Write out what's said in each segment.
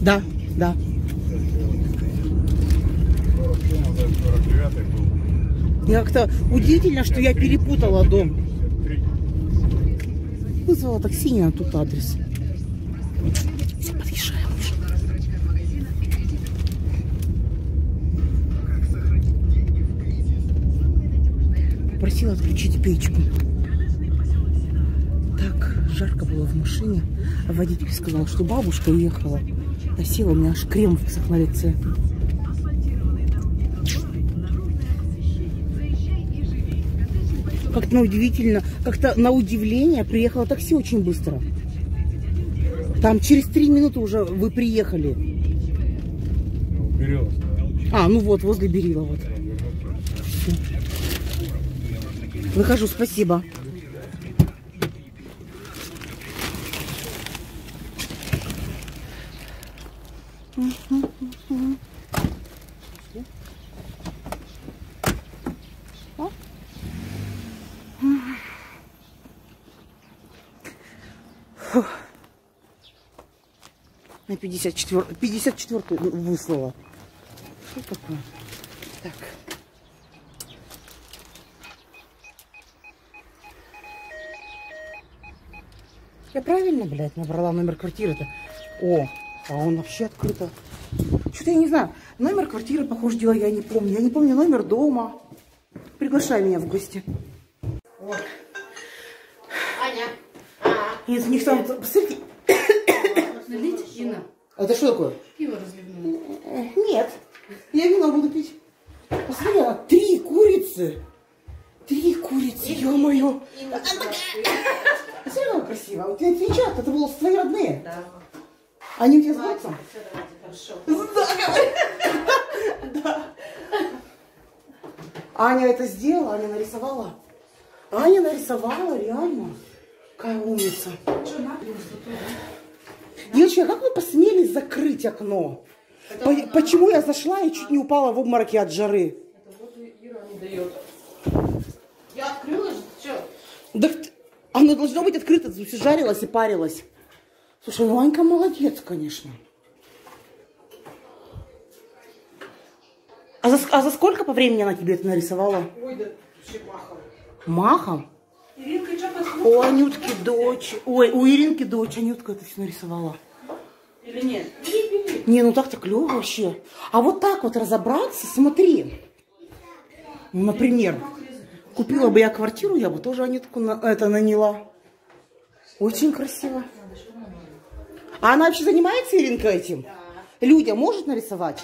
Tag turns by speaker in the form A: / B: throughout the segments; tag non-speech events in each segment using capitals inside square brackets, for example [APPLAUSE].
A: Да, да.
B: 47, вот этот 49 был.
A: Как-то удивительно, что я перепутала дом.
B: 53.
A: Вызвала такси, не на тот адрес. Подъезжаем. Попросила отключить печку. Жарко было в машине. А водитель сказал, что бабушка уехала. А села, у меня аж крем высох на лице. Как-то на удивительно, как-то на удивление приехало такси очень быстро. Там через три минуты уже вы приехали. А, ну вот, возле Берила вот. Выхожу, спасибо. На 54 54 выслала. Что такое? Так. Я правильно, блядь, набрала номер квартиры-то? О, а он вообще открыто. Что-то я не знаю. Номер квартиры, похоже, дело я не помню. Я не помню номер дома. Приглашай меня в гости.
C: Аня. А,
A: Нет, у них там, посмотрите.
C: налить? Инна,
A: А это что такое?
C: пиво разливное.
A: Нет, я вино буду пить. Посмотри, а, три курицы. Три курицы, ё-моё. Смотри, как [LAUGHS] красиво. Вот тебе отвечают, это было твои родные.
C: да.
A: Они у тебя с братцем?
C: Все, давайте, хорошо.
A: Да. Аня это сделала, Аня нарисовала. Аня нарисовала, реально. Какая умница. Девочки, а как вы посмели закрыть окно? По- почему я зашла и чуть не упала в обмороке от жары?
C: Это вот Ира не дает. Я открыла же, что?
A: Да оно должно быть открыто, жарилось и парилось. Слушай, ну Анька молодец, конечно. А за, а за сколько по времени она тебе это нарисовала?
C: Ой, да вообще махом.
A: Махом?
C: Иринка, что?
A: У Анютки дочь. Ой, у Иринки дочь. Анютка это все нарисовала.
C: Или нет?
A: Не, ну так-то клево вообще. А вот так вот разобраться, смотри. Ну, Например, купила бы я квартиру, я бы тоже Анютку на, это наняла. Очень красиво. А она вообще занимается, Иринка, этим? Людям может нарисовать?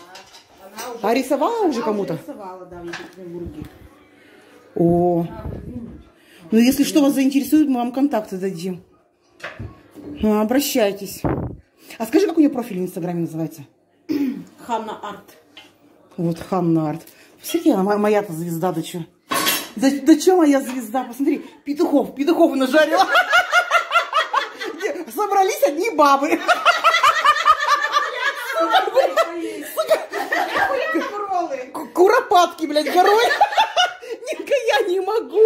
A: А рисовала уже кому-то?
C: Рисовала, да, в.
A: О, ну если что вас заинтересует, мы вам контакты дадим. Ну, обращайтесь. А скажи, как у нее профиль в Инстаграме называется? [CLEARS THROAT]
C: Ханна Арт.
A: Вот Ханна Арт. Посмотри, она мо- моя-то звезда, да чё? Да, да чё моя звезда? Посмотри, петухов, петухов нажарила. [LAUGHS] Собрались одни бабы. Ку- Куропатки, блядь, горой. [LAUGHS] Ника, я не могу.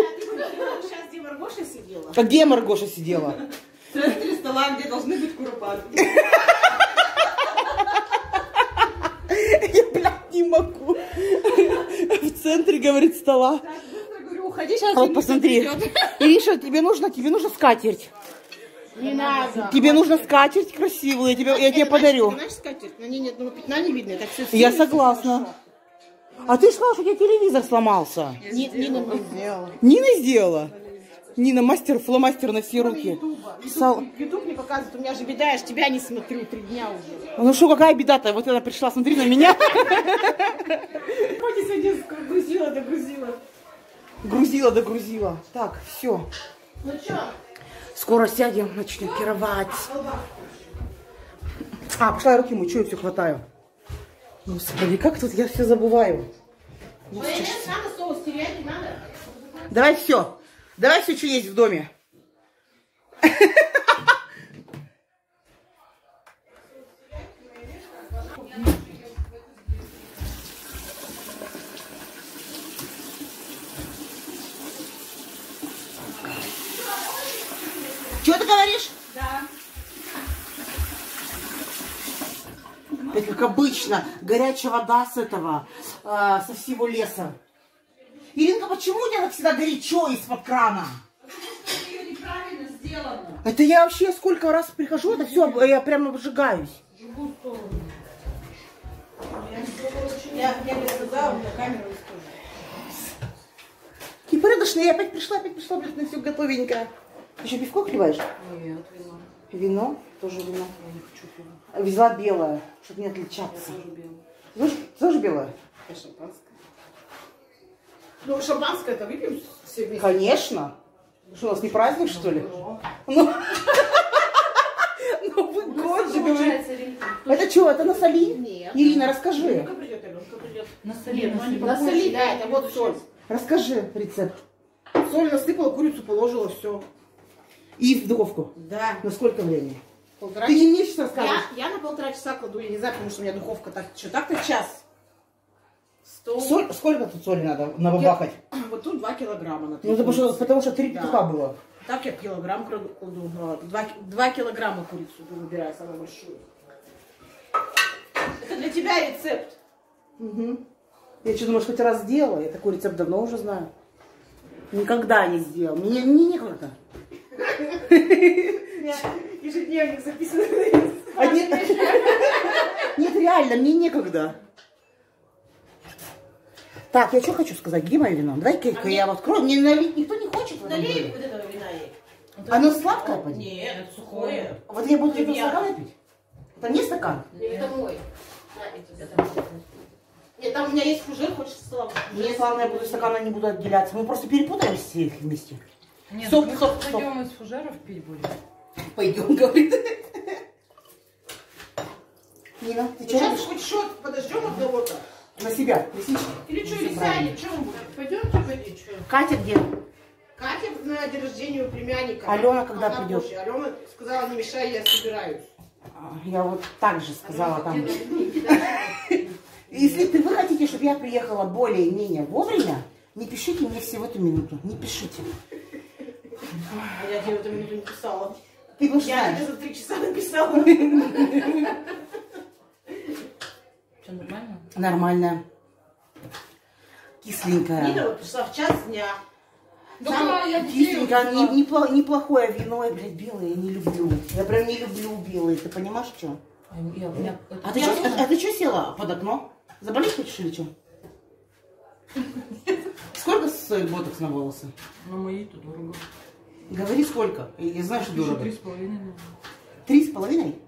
C: Сейчас где Маргоша сидела?
A: А где Маргоша сидела?
C: В центре стола, где должны быть куропатки. [LAUGHS]
A: Я, блядь, не могу. В центре, говорит, стола.
C: Я говорю, уходи, сейчас
A: А вот посмотри. Ириша, тебе нужно, тебе нужно скатерть.
C: Не надо.
A: Тебе нужно скатерть красивую, я тебе, я тебе подарю.
C: Знаешь, скатерть, на ней ни одного пятна не видно, так все
A: Я согласна. А ты же сказала, что у тебя телевизор сломался.
C: Нина сделала.
A: Нина сделала? Нина мастер, фломастер на все руки.
C: Ютуб не показывает, у меня же беда, я ж тебя не смотрю три дня уже.
A: Ну что, какая беда-то? Вот она пришла, смотри на меня.
C: Хоть сегодня грузила, догрузила.
A: Грузила, догрузила. Так, все.
C: Ну что?
A: Скоро сядем, начнем пировать. А, пошла я руки что я все хватаю? Господи, как тут я все забываю.
C: Майонез надо, соус терять не надо.
A: Давай все. Давай все, что есть в доме. [LAUGHS] ты говоришь?
C: Да.
A: Как обычно, горячая вода с этого, э, со всего леса. Иринка, почему у тебя так всегда горячо из-под крана?
C: Ее неправильно сделано.
A: Это я вообще сколько раз прихожу, это все, я прямо обжигаюсь.
C: Я, я бы сказала, на камеру скажу.
A: Непорядочно, я опять пришла, опять пришла, блядь, на все готовенькое. Ты еще пивко хлебаешь?
C: Нет, вино.
A: Вино? Тоже вино.
C: Я не хочу пиво.
A: Взяла белое, чтобы не отличаться.
C: Я тоже белый.
A: Тоже, тоже белое?
C: Я шампанское. Ну, шампанское это выпьем все вместе?
A: Конечно. Что, у нас не праздник, что ли?
C: Ну,
A: Ну, [LAUGHS] ну вы год же. Это что, это на соли?
C: Нет.
A: Ирина, расскажи.
C: Аленка придет, Аленка придет.
D: На
C: Нет,
D: на
C: ну, насоли, да, это вот соль.
A: Расскажи рецепт.
C: Соль насыпала, курицу положила, все.
A: И в духовку.
C: Да.
A: На сколько времени?
C: Полтора
A: Ты
C: часа.
A: не мне сейчас расскажешь.
C: Я, я на полтора часа кладу, я не знаю, потому что у меня духовка так, что так-то час. Сто.
A: Соль, сколько тут соли надо набабахать? [CLEARS THROAT]
C: Вот тут два килограмма на три
A: Ну, потому что, потому что три
C: Да.
A: петуха было.
C: Так я килограмм кладу, кладу, а, два, ки- два килограмма курицу выбираю, самую большую. Это для тебя рецепт.
A: Угу. Я что, думаешь, хоть раз сделала? Я такой рецепт давно уже знаю. Никогда не сделал. Мне, мне некогда.
C: Ежедневник записанный.
A: А нет, нет, реально, мне некогда. Так, я что хочу сказать? Где мое вино? Давай-ка
C: А мне-
A: я вот открою. Мне налить никто не хочет.
C: Налей вот этого вина ей.
A: Оно сладкое, поди?
C: Нет, это сухое.
A: Вот я буду это
C: Кальян.
A: стакан пить? Это не стакан?
C: Это мой? На, это-. Нет, там у меня есть фужер, хочешь салат?
A: Мне главное, я буду стакана не буду отделяться. Мы просто перепутаем все их вместе.
D: Нет,
A: Стоп,
D: мы
A: стоп, стоп.
D: пойдем из фужеров пить будем.
A: Пойдем, говорит. Нина, ты что
C: Сейчас хоть счет подождем от кого-то.
A: На себя.
C: Или что, или сядем, что мы будем? Пойдемте, пойди, что?
A: Катя где?
C: Катя на день рождения у племянника.
A: Алена когда
C: Она
A: придет?
C: позже. Алена сказала, не мешай, я собираюсь.
A: А, Я вот так же сказала там.
C: Надо? Да. [LAUGHS]
A: Если ты, вы хотите, чтобы я приехала более-менее вовремя, не пишите мне все в эту минуту. Не пишите.
C: А я тебе в эту минуту не писала.
A: Ты ну
C: Я тебе
A: знаешь.
C: за три часа написала.
D: Что, нормально?
A: Нормальная. Кисленькая.
C: Нина вот пришла в час дня.
D: Да, я
A: Кисленькая, не- непло- неплохое вино, я, блядь, белое я не люблю. Я прям не люблю белые, ты понимаешь, что?
D: А я- у меня-
A: А ты,
D: Я тоже.
A: а, а ты что села под окно? Заболеть хочешь или что? [LAUGHS] Сколько стоит ботокс на волосы?
D: Ну, мои-то дорого.
A: Говори сколько. Я я знаю, что дорого.
D: три с половиной.
A: Три с половиной?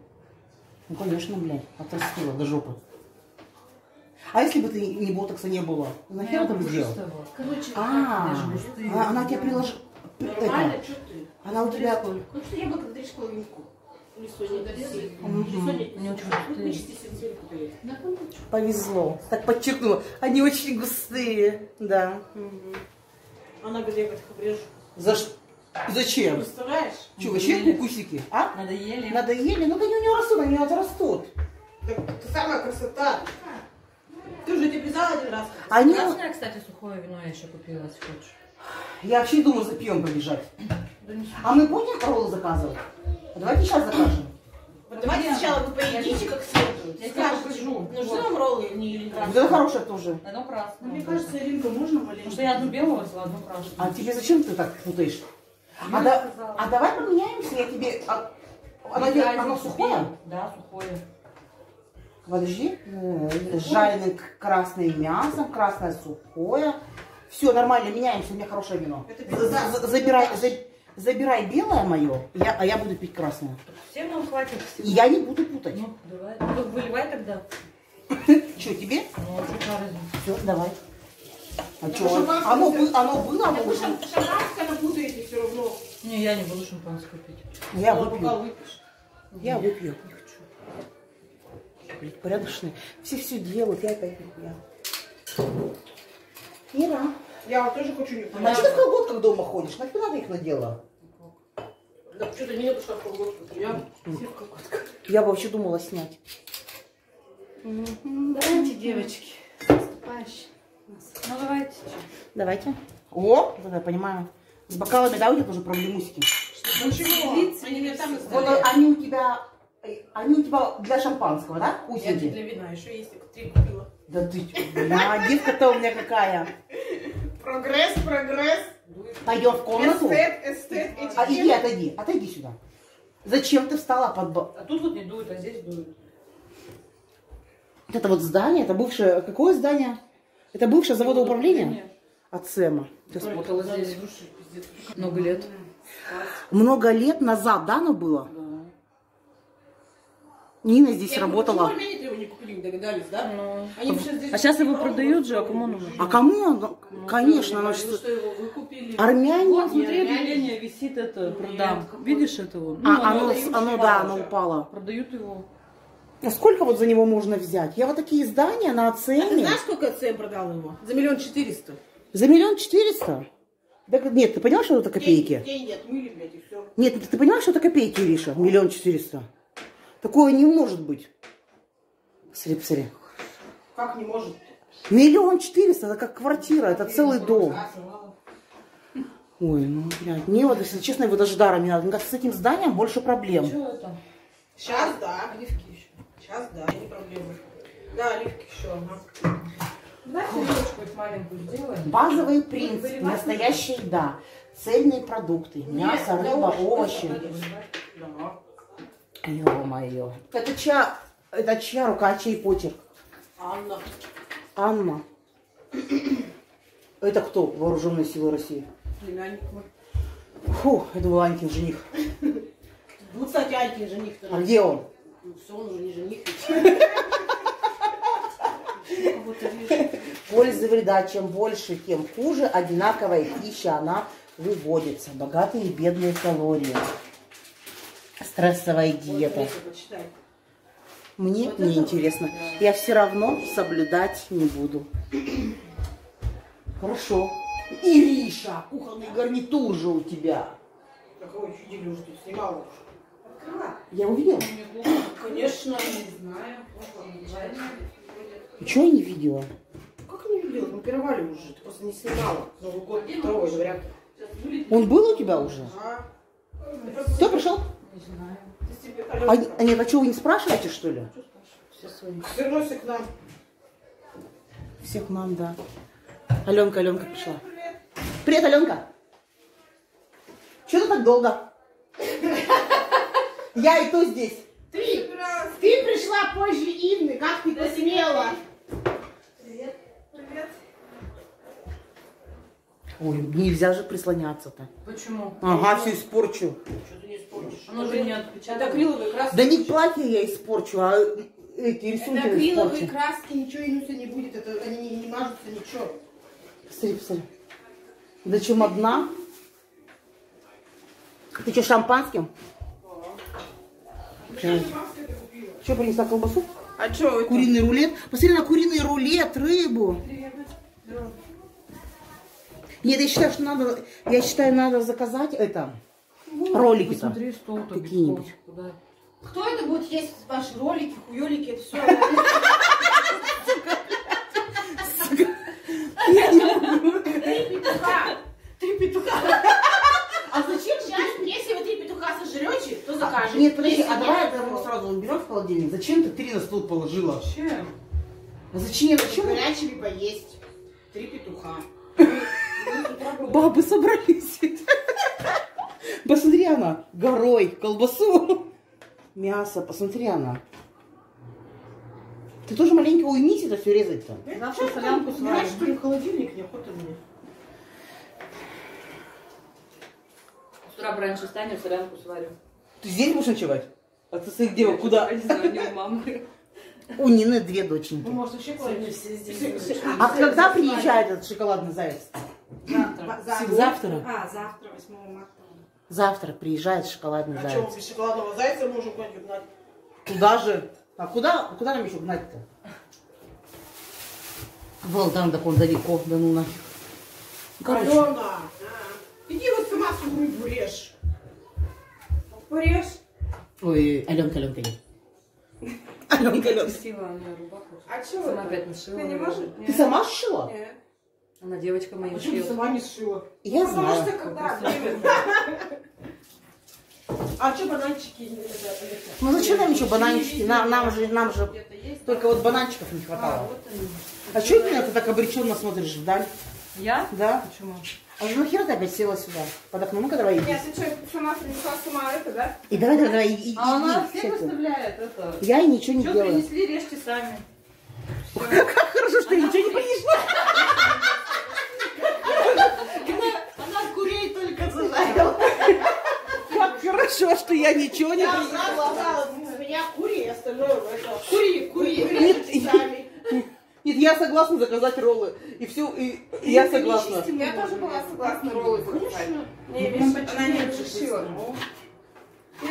A: Ну, конечно, блядь, отрастила до жопы. А если бы ты не ботокса не было? Нахер
D: Ну,
A: это бы сделал?
C: Короче,
A: А, а, она тебе приложила...
C: нормально, что ты?
A: Она у тебя...
C: Ну что яблоко три с половинку. Ну.
A: Повезло. Так подчеркнула. Они очень густые. Да.
C: Она говорит, я их обрежу.
A: За ш- Зачем?
C: Представляешь?
A: Че, вообще кукусики? А?
D: Надоели.
A: Надоели? Ну, да они у нее растут, они отрастут.
C: Так это самая красота. Ты уже тебе писала один раз.
A: Они...
D: Красное, кстати, сухое вино я еще купила, если хочешь.
A: Я вообще не думаю за пьем побежать. А мы будем роллы заказывать? А давайте сейчас закажем.
C: Вот давайте сначала вы поедите как следует.
D: Я тебе
C: Скажете,
D: покажу.
C: нужны вам роллы или не или
A: Вот
C: красные?
A: это хорошее тоже.
D: Оно красное.
C: Мне кажется, Иринка, можно
D: Потому
C: маленько?
D: что я одну белую взяла, одну красную.
A: А тебе зачем ты так путаешь? А, да- а давай поменяемся, я тебе... а- Оно,
D: Без
A: оно сухое?
D: Да, сухое.
A: Подожди. Э, Жареное к- красное мясо, красное сухое. Все, нормально, меняемся, у меня хорошее вино. За- Забирай, за- забирай белое мое, я, а я буду пить красное.
D: Всем нам хватит.
A: И я не буду путать.
D: Ну, давай. Ну, выливай тогда. [LAUGHS]
A: Что, тебе?
D: Ну.
A: Все, давай. А
C: Так
A: что? Оно, бы- оно было, оно
C: шам- шампанское напутаете все равно.
D: Не, я не буду шампанское пить.
A: Я
C: Ну, пока
A: выпью. Я выпью. Не хочу. Блин, порядочные. Все все делают, я опять не я. Ира,
C: Я вот тоже хочу не
A: а что ты в колготках дома ходишь? Нафига ты их надела?
C: Да что-то не пошла в колготку. Я все в колготках.
A: Я вообще думала снять.
C: Давайте, девочки. Наступающий.
D: Ну, давайте.
A: Давайте. О, вот я понимаю. С бокалами, да, у тебя тоже проблемусики?
C: Чего? Они меня там на
A: Вот они у тебя Они у тебя для шампанского, да?
C: Я
A: Узенькие?
C: для вина еще есть, три купила.
A: Да ты бля, девка-то у меня какая.
C: Прогресс, прогресс.
A: Пойдем в комнату.
C: Эстет, эстет,
A: А иди, отойди, отойди сюда. Зачем ты встала под... ба-
D: А тут вот не дует, а здесь дует.
A: Вот это вот здание, это бывшее... Какое здание? Это бывшее заводоуправление? От Сэма. Ты
D: вот здесь много лет.
A: Много лет назад, да, оно было?
D: Да.
A: Нина здесь
C: Я
A: работала.
C: Почему армяне его не купили, не догадались, да?
D: Ну.
C: Они сейчас здесь
D: А сейчас его продают же, а кому нужно?
A: А кому оно?
D: Ну,
A: Конечно, оно
C: Ну,
A: что...
C: что его выкупили.
A: Армяне?
D: Вот, смотри, объявление висит это, продам. Видишь это вот? Ну,
A: А, оно, оно,
C: упало
A: да, оно упало.
D: Продают его.
A: А сколько вот за него можно взять? Я вот такие издания на
C: А ты знаешь, сколько ЦМ продал его? За миллион четыреста.
A: За миллион четыреста? Да, нет, ты поняла, что это копейки?
C: Деньги отмыли, блядь, и все.
A: Нет, ты понимаешь, что это копейки, Ириша? Миллион четыреста. Такое не может быть. Посмотри, посмотри.
C: Как не может?
A: Миллион четыреста, это как квартира, это целый дом. Ой, ну, блядь, мне вот, если честно, его даже даром не надо. Мне кажется, с этим зданием больше проблем.
D: Что это?
C: Сейчас да.
D: Оливки.
C: Сейчас да, не проблема. Да, оливки еще.
D: Знаете, маленькую сделаем?
A: Базовые принципы, настоящая еда, цельные продукты, мясо, рыба, овощи.
C: Да.
A: Ё-моё. Это чья, это чья рука, а чей почерк?
C: Анна.
A: Анна. Это кто? Вооруженные силы России.
C: Племянник мой.
A: Фу, я думала, Анькин жених.
C: Ну, кстати, Анькин жених-то.
A: А где он?
C: Ну, все, он уже не жених.
A: Пользы вреда, чем больше, тем хуже. Одинаковая пища, она выводится. Богатые и бедные калории. Стрессовая диета. Мне
C: Вот
A: не
C: это
A: интересно. Я все равно соблюдать не буду. Хорошо. Ириша, кухонный гарнитур же у тебя.
C: Какого видели уже тут снимала уже.
A: Я увидела.
C: Конечно, не знаю.
A: Чего я не видела?
C: Как не видела? Мы пировали уже. Ты просто не снимала. Новый год, второй вариант.
A: Он был у тебя уже?
C: А?
A: Кто пришел?
D: Не знаю.
A: А, а нет, а что вы не спрашиваете, что ли?
D: Все свои.
C: Вернулся к нам.
A: Всех нам, да. Аленка, Аленка пришла. Привет, Аленка. Что ты так долго? Я и то здесь.
C: Ты, ты пришла позже Инны. Как ты посмела? Привет. Привет.
A: Ой, нельзя же прислоняться-то.
D: Почему?
A: Ага, все испорчу.
C: Что ты не испортишь?
D: Оно же не
C: Это
D: отпечатано.
C: акриловые краски.
A: Да не платье я испорчу, а эти рисунки
C: Это акриловые
A: испорчу.
C: краски, ничего Инуса не будет. Это, они не, не мажутся, ничего.
A: Посмотри, посмотри. Зачем одна? Ты что, шампанским? Что, принесла колбасу?
C: А что это?
A: Куриный рулет. Посмотри на куриный рулет, рыбу. Нет, я считаю, что надо, я считаю, надо заказать это, ролики-то.
D: Посмотри, стол-то без
A: Какие-нибудь.
C: Кто это будет есть ваши ролики, хуёлики, это все? Три петуха. Три петуха. А зачем сожрете, то закажете.
A: Нет, подожди,
C: Если
A: а давай
C: нет,
A: это
C: то-
A: сразу уберем в холодильник. Зачем ты три на стол положила?
D: Чем?
A: А зачем? Зачем?
C: Горячими поесть. Три петуха. [LAUGHS]
A: Бабы собрались. [LAUGHS] Посмотри она, горой, колбасу, мясо, посмотри она. Ты тоже маленько уймись это все резать-то.
D: Завтра солянку
C: Убирать,
D: сварим.
C: что ли, в холодильник неохота мне.
D: С утра раньше встанем, солянку сварим.
A: Ты здесь будешь ночевать? А ты своих девок куда?
D: Я не знаю, не у мамы.
A: У Нины две доченьки.
C: Ну, может,
D: все-
A: А когда приезжает этот шоколадный заяц?
D: Завтра.
C: За-
A: Завтра?
C: А, завтра, 8 марта.
A: Завтра приезжает шоколадный
C: А что, мы
A: заяц.
C: без шоколадного зайца можем куда-нибудь гнать?
A: Куда же? А куда, куда нам еще гнать-то? Вон там, так он далеко, да ну нафиг. Короче,
C: Алена, иди вот сама свою рыбу режь. Порежь.
A: ой, Аленка, Аленка, [LAUGHS] Аленка. Аленка, Аленка.
D: У меня рубаху.
C: А что
D: Сама
C: это?
D: опять нашила.
C: Ты не можешь?
A: Ты сама сшила?
C: Нет.
D: Она девочка моя
C: А что ты сама не сшила?
A: Я
C: Потому
A: знаю.
C: что когда... [LAUGHS] А что бананчики?
A: Ну зачем нам еще бананчики? Нам, нам же, нам же только вот бананчиков не
C: А,
A: хватало.
C: вот они.
A: А что ты на это так обреченно смотришь вдаль?
D: Я?
A: Да?
D: Почему?
A: А же нахера ты опять села сюда? Под окном, ну-ка давай иди.
C: Нет, ты что, сама принесла сама это, да?
A: И давай, давай, давай, иди,
D: А она всех выставляет это.
A: Я и ничего не
D: Что
A: делаю.
D: принесли, режьте сами.
A: Как хорошо, что я ничего не принесла.
C: Она курей только зажарила.
A: Как хорошо, что я ничего не принесла.
C: сказала, с меня кури, остальное. Кури, кури, режьте сами.
A: Нет, я согласна заказать роллы. И все, и я согласна.
C: Я тоже была согласна роллы заказать. Не, она не разрешила.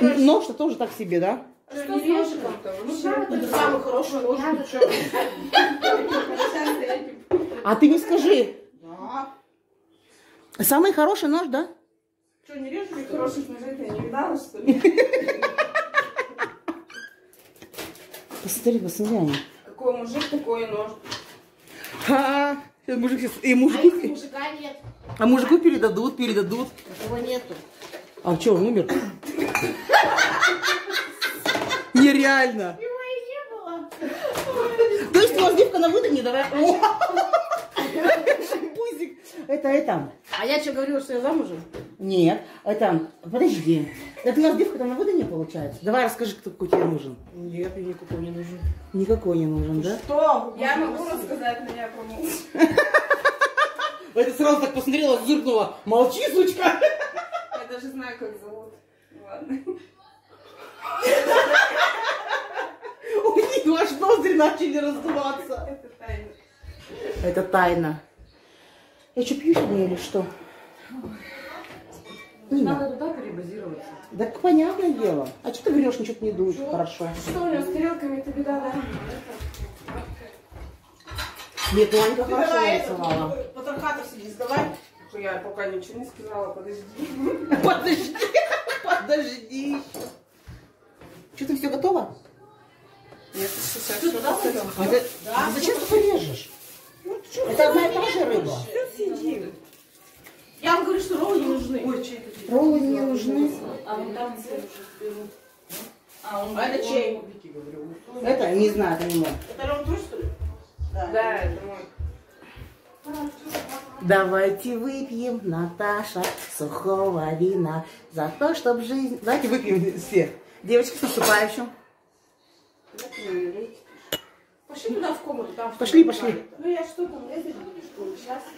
A: Нож-то тоже так себе, да?
C: Что с ножиком-то? Ну, это самый хороший нож. чё? [LAUGHS]
A: А ты не скажи.
C: Да.
A: Самый хороший нож, да?
C: Что, не режешь мне хороших ножей? Ты не видала, что ли? [LAUGHS]
A: Посмотри, посмотри. Аня.
C: Какой мужик, такой и нож.
A: А, сейчас мужик сейчас- и мужику,
C: если мужика нет,
A: а мужику передадут, передадут.
C: его нету.
A: А что, он умер? Нереально.
C: Его и не было.
A: То есть у вас девка на выданье, давай. О! Шампузик. Это, это.
C: А я что, говорила, что я замужем?
A: Нет, это, подожди. Это у нас девка там на выданье получается? Давай расскажи, кто какой тебе нужен.
C: Нет, мне никакой не нужен.
A: Никакой не нужен, да?
C: Что? Я могу рассказать, но я помолчу. [LAUGHS]
A: Это сразу так посмотрела, зыркнула. Молчи, сучка.
C: Я даже знаю, как зовут. Ладно. [LAUGHS]
A: У них аж ноздри начали раздуваться.
C: Это тайна.
A: Это тайна. Я что, пью сегодня или что? Нина,
D: Надо туда перебазироваться.
A: так понятное дело. А что ты врешь, ничего не дует хорошо.
C: Что у него с тарелками, это беда, да?
A: Нет, ну Анька хорошо
C: Давай,
A: нарисовала.
C: Патархата сиди, сдавай. Я пока ничего не сказала, подожди.
A: Подожди, подожди. Что, ты все готово?
C: Нет, сейчас
D: Что, туда пойдем?
A: А это- а зачем ты порежешь? Это одна и та же рыба.
C: сидим. Я вам говорю, что роллы не нужны. Ой, это?
A: Роллы не нужны.
D: А вон там. А, он
C: А это чей?
A: Это, не знаю, это не мой.
C: Это Ром Тур, что ли? Да, это мой.
A: Давайте выпьем, Наташа, сухого вина, за то, чтобы жизнь... Давайте выпьем все. Девочки, с наступающим.
C: Пошли туда в комнату. Там
A: Пошли, пошли.
C: Ну я что там, будешь? Сейчас. [LAUGHS]